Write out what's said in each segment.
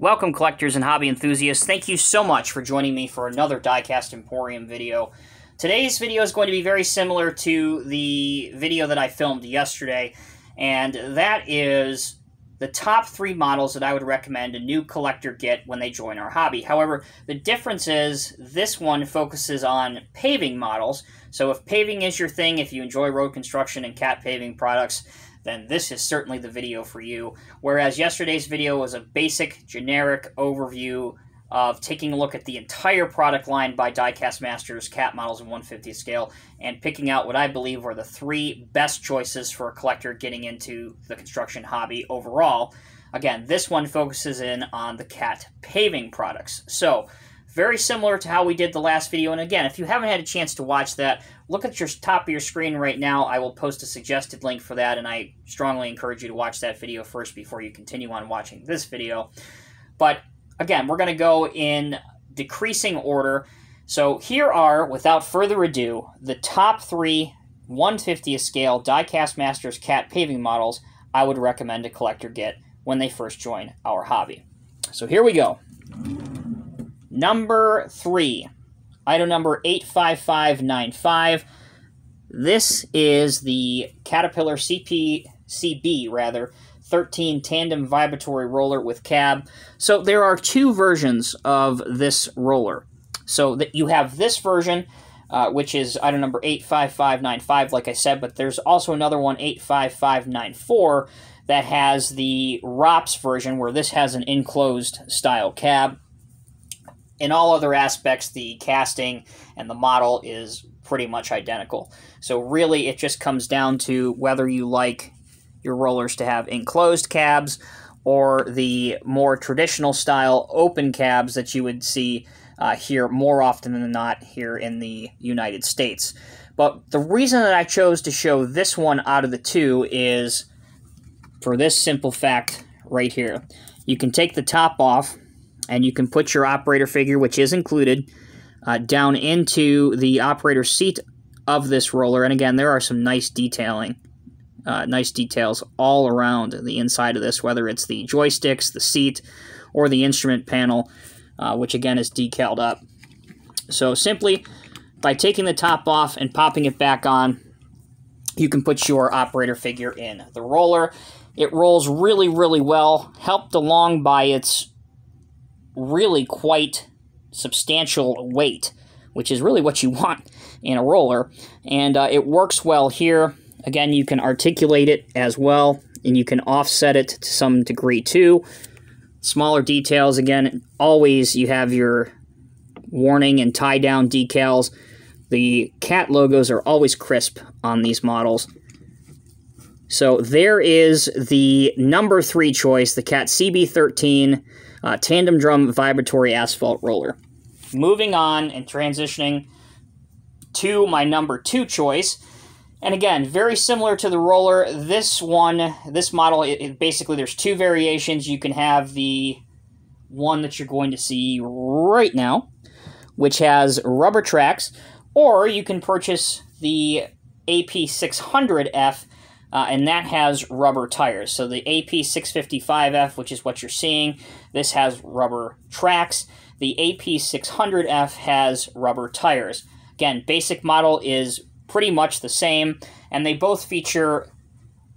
Welcome, collectors and hobby enthusiasts. Thank you so much for joining me for another Diecast Emporium video. Today's video is going to be very similar to the video that I filmed yesterday, and that is the top three models that I would recommend a new collector get when they join our hobby. However, the difference is this one focuses on paving models. So if paving is your thing, if you enjoy road construction and cat paving products, then this is certainly the video for you. Whereas yesterday's video was a basic, generic overview of taking a look at the entire product line by Diecast Masters cat models in 150 scale and picking out what I believe were the three best choices for a collector getting into the construction hobby overall. Again, this one focuses in on the cat paving products. So, very similar to how we did the last video. And again, if you haven't had a chance to watch that, look at your top of your screen right now. I will post a suggested link for that, and I strongly encourage you to watch that video first before you continue on watching this video. But again, we're going to go in decreasing order. So here are, without further ado, the top three 150th scale Diecast Masters cat paving models I would recommend a collector get when they first join our hobby. So here we go. Number three, item number 85595. This is the Caterpillar CP, CB, rather, 13 tandem vibratory roller with cab. So there are two versions of this roller. So that you have this version, uh, which is item number 85595, like I said, but there's also another one, 85594, that has the ROPS version, where this has an enclosed style cab. In all other aspects, the casting and the model is pretty much identical. So really, it just comes down to whether you like your rollers to have enclosed cabs or the more traditional style open cabs that you would see uh, here more often than not here in the United States. But the reason that I chose to show this one out of the two is for this simple fact right here. You can take the top off and you can put your operator figure, which is included, uh, down into the operator seat of this roller. And again, there are some nice detailing uh, nice details all around the inside of this, whether it's the joysticks, the seat, or the instrument panel, uh, which again is decaled up. So simply by taking the top off and popping it back on, you can put your operator figure in. The roller, it rolls really, really well, helped along by its really quite substantial weight, which is really what you want in a roller. And uh, it works well here. Again, you can articulate it as well, and you can offset it to some degree too. Smaller details, again, always you have your warning and tie down decals. The cat logos are always crisp on these models. So there is the number three choice, the Cat CB13 uh, Tandem Drum Vibratory Asphalt Roller. Moving on and transitioning to my number two choice, and again, very similar to the roller, this one, this model, it, it basically there's two variations. You can have the one that you're going to see right now, which has rubber tracks, or you can purchase the AP600F, uh, and that has rubber tires. So the AP655F, which is what you're seeing, this has rubber tracks. The AP600F has rubber tires. Again, basic model is pretty much the same, and they both feature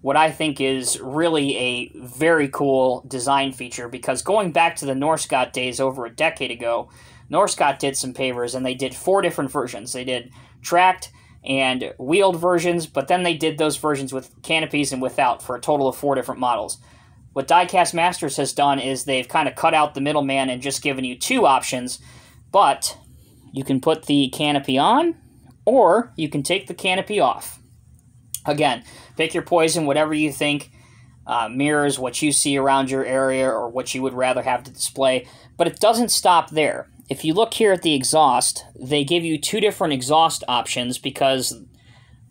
what I think is really a very cool design feature because going back to the Norscot days over a decade ago, Norscot did some pavers and they did four different versions. They did tracked and wheeled versions, but then they did those versions with canopies and without for a total of four different models. What Diecast Masters has done is they've kind of cut out the middleman and just given you two options, but you can put the canopy on or you can take the canopy off. Again, pick your poison, whatever you think uh, mirrors what you see around your area or what you would rather have to display. But it doesn't stop there. If you look here at the exhaust, they give you two different exhaust options because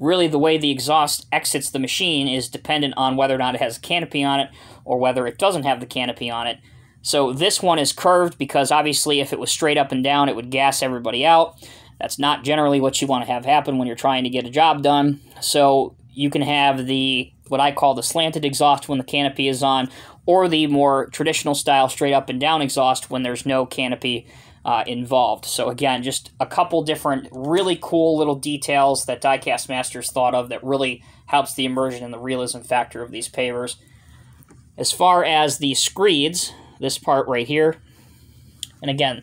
really the way the exhaust exits the machine is dependent on whether or not it has a canopy on it or whether it doesn't have the canopy on it. So this one is curved because obviously if it was straight up and down, it would gas everybody out. That's not generally what you want to have happen when you're trying to get a job done. So you can have the what I call the slanted exhaust when the canopy is on, or the more traditional style straight up and down exhaust when there's no canopy uh, involved. So again, just a couple different really cool little details that Diecast Masters thought of that really helps the immersion and the realism factor of these pavers. As far as the screeds, this part right here, and again,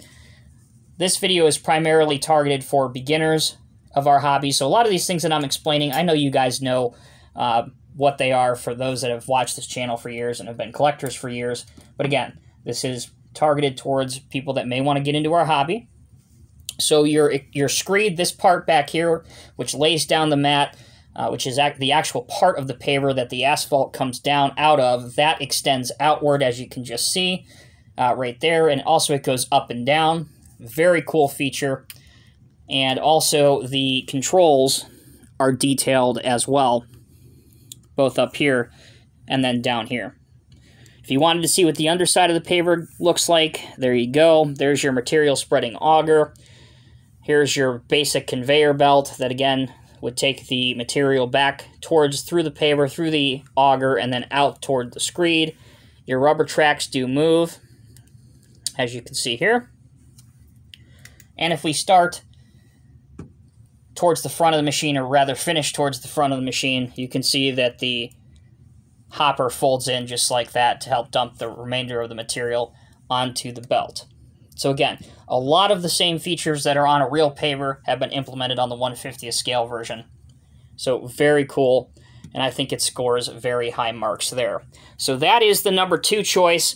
this video is primarily targeted for beginners of our hobby. So a lot of these things that I'm explaining, I know you guys know uh, what they are for those that have watched this channel for years and have been collectors for years. But again, this is targeted towards people that may want to get into our hobby. So your your screed, this part back here, which lays down the mat, uh, which is act the actual part of the paver that the asphalt comes down out of, that extends outward as you can just see uh, right there, and also it goes up and down. Very cool feature. And also the controls are detailed as well, both up here and then down here. If you wanted to see what the underside of the paver looks like, there you go. There's your material spreading auger. Here's your basic conveyor belt that, again, would take the material back towards through the paver, through the auger, and then out toward the screed. Your rubber tracks do move, as you can see here. And if we start towards the front of the machine, or rather finish towards the front of the machine, you can see that the hopper folds in just like that to help dump the remainder of the material onto the belt. So again, a lot of the same features that are on a real paver have been implemented on the 150th scale version. So very cool, and I think it scores very high marks there. So that is the number two choice.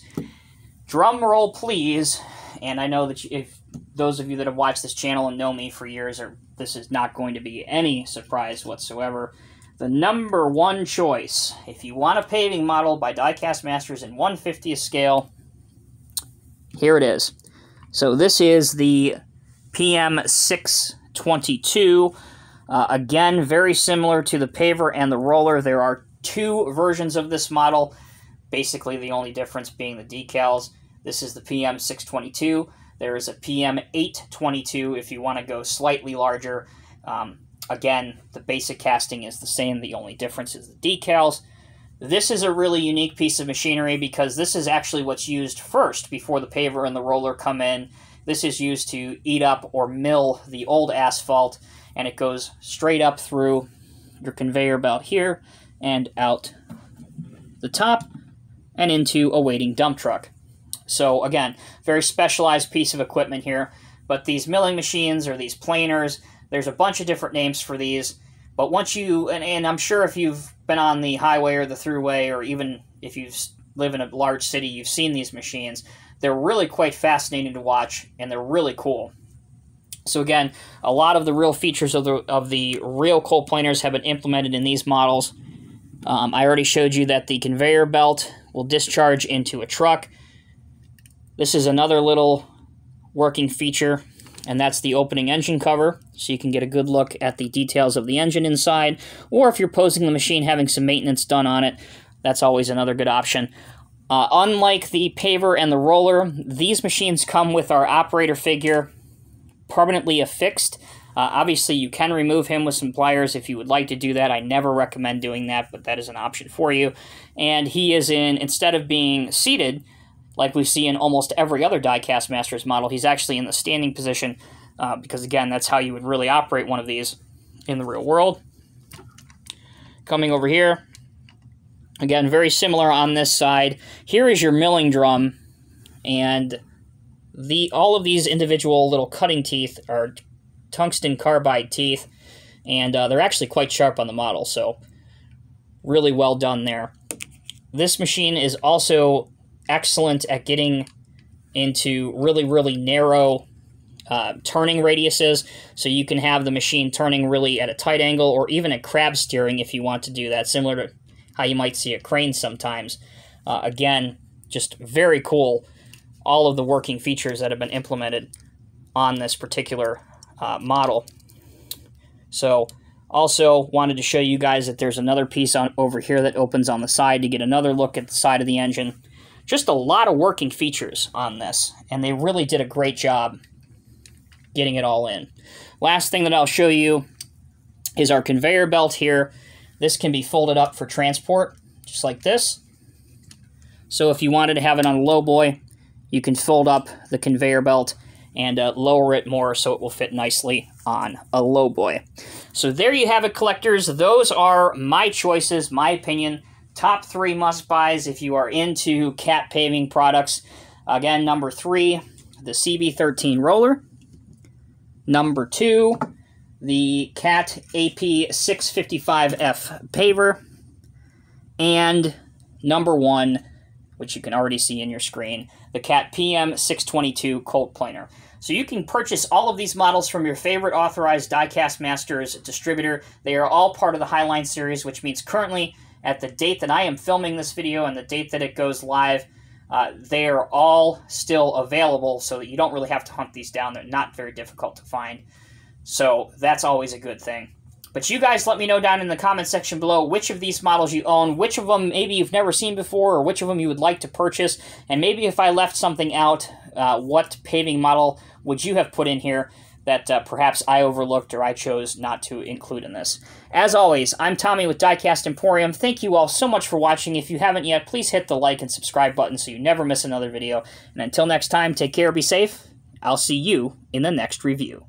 Drum roll, please. And I know that if those of you that have watched this channel and know me for years, are this is not going to be any surprise whatsoever the number one choice. If you want a paving model by Diecast Masters in 150th scale, here it is. So this is the PM622. Uh, again, very similar to the paver and the roller. There are two versions of this model, basically the only difference being the decals. This is the PM622. There is a PM822 if you want to go slightly larger. Um, Again, the basic casting is the same. The only difference is the decals. This is a really unique piece of machinery because this is actually what's used first before the paver and the roller come in. This is used to eat up or mill the old asphalt, and it goes straight up through your conveyor belt here and out the top and into a waiting dump truck. So again, very specialized piece of equipment here, but these milling machines or these planers, there's a bunch of different names for these, but once you and, and I'm sure if you've been on the highway or the throughway, or even if you live in a large city, you've seen these machines. They're really quite fascinating to watch, and they're really cool. So again, a lot of the real features of the of the real cold planers have been implemented in these models. Um, I already showed you that the conveyor belt will discharge into a truck. This is another little working feature and that's the opening engine cover, so you can get a good look at the details of the engine inside, or if you're posing the machine having some maintenance done on it, that's always another good option. Uh, unlike the paver and the roller, these machines come with our operator figure permanently affixed. Uh, obviously, you can remove him with some pliers if you would like to do that. I never recommend doing that, but that is an option for you. And he is in, instead of being seated, like we see in almost every other diecast masters model. He's actually in the standing position uh, because, again, that's how you would really operate one of these in the real world. Coming over here, again, very similar on this side. Here is your milling drum, and the all of these individual little cutting teeth are tungsten carbide teeth, and uh, they're actually quite sharp on the model, so really well done there. This machine is also excellent at getting into really, really narrow uh, turning radiuses, so you can have the machine turning really at a tight angle or even at crab steering if you want to do that, similar to how you might see a crane sometimes. Uh, again, just very cool, all of the working features that have been implemented on this particular uh, model. So, also wanted to show you guys that there's another piece on over here that opens on the side to get another look at the side of the engine. Just a lot of working features on this, and they really did a great job getting it all in. Last thing that I'll show you is our conveyor belt here. This can be folded up for transport, just like this. So if you wanted to have it on a low boy, you can fold up the conveyor belt and uh, lower it more so it will fit nicely on a low boy. So there you have it, collectors. Those are my choices, my opinion. Top three must buys if you are into cat paving products. Again, number three, the CB13 roller. Number two, the CAT AP655F paver. And number one, which you can already see in your screen, the CAT PM622 Cold Planer. So you can purchase all of these models from your favorite authorized Diecast Masters distributor. They are all part of the Highline series, which means currently, at the date that I am filming this video and the date that it goes live, uh, they are all still available so that you don't really have to hunt these down. They're not very difficult to find. So that's always a good thing. But you guys let me know down in the comment section below which of these models you own, which of them maybe you've never seen before, or which of them you would like to purchase. And maybe if I left something out, uh, what paving model would you have put in here that uh, perhaps I overlooked or I chose not to include in this. As always, I'm Tommy with Diecast Emporium. Thank you all so much for watching. If you haven't yet, please hit the like and subscribe button so you never miss another video. And until next time, take care, be safe. I'll see you in the next review.